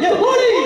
Yeah, booty.